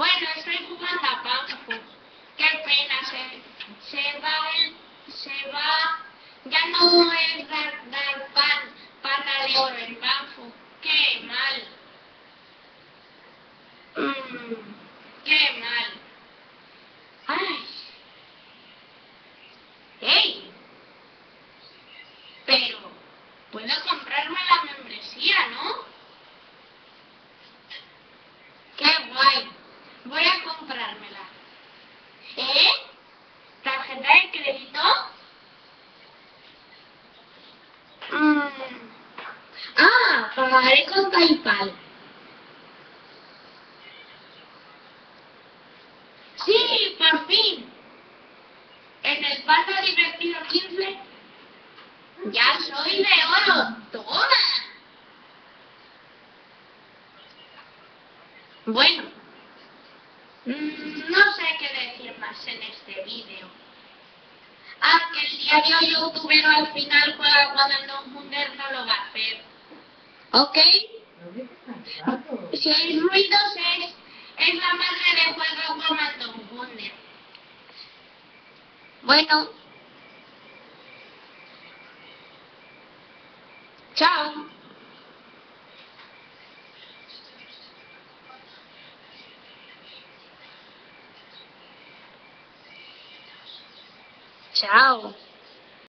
Bueno, estoy jugando a Panfo. Qué pena, se, se va el, se va, ya no es dar, dar pan, pata de oro en Panfo. Qué mal. Mm, qué mal. Ay. ¡Ey! Pero, puedo comprarme la membresía, ¿no? ¡Qué guay! Voy a comprármela. ¿Eh? ¿Tarjeta de crédito? Mm. Ah, pagaré con PayPal. Sí, por fin. En el paso divertido 15 ya soy de oro. Toma. Bueno, mm, no sé qué decir más en este vídeo. Ah, que el diario youtubero al final juega cuando lo va a hacer. ¿Ok? Si hay ruidos es, es la madre de juego como. Bueno. Chao. Chao.